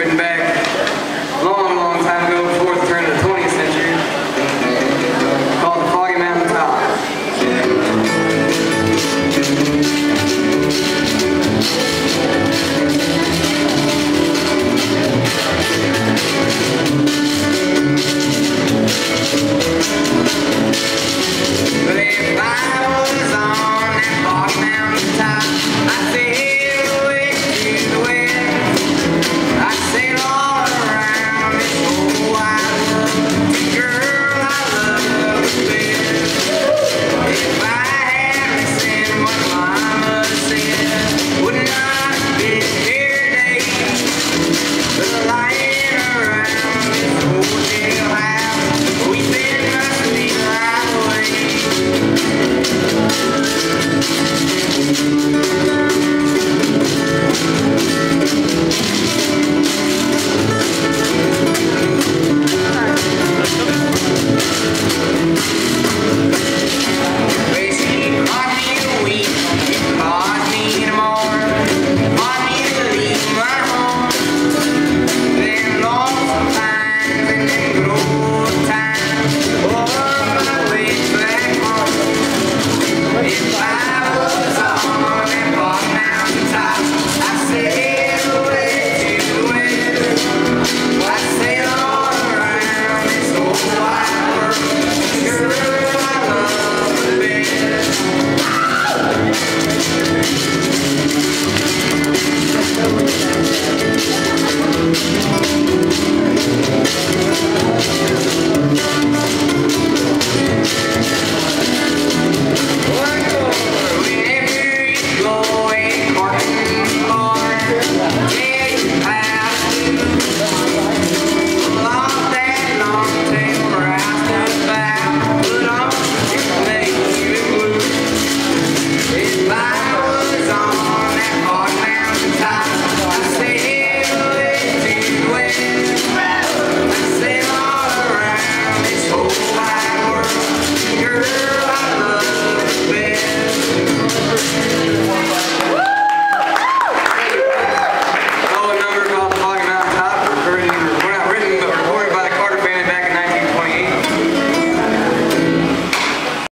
written back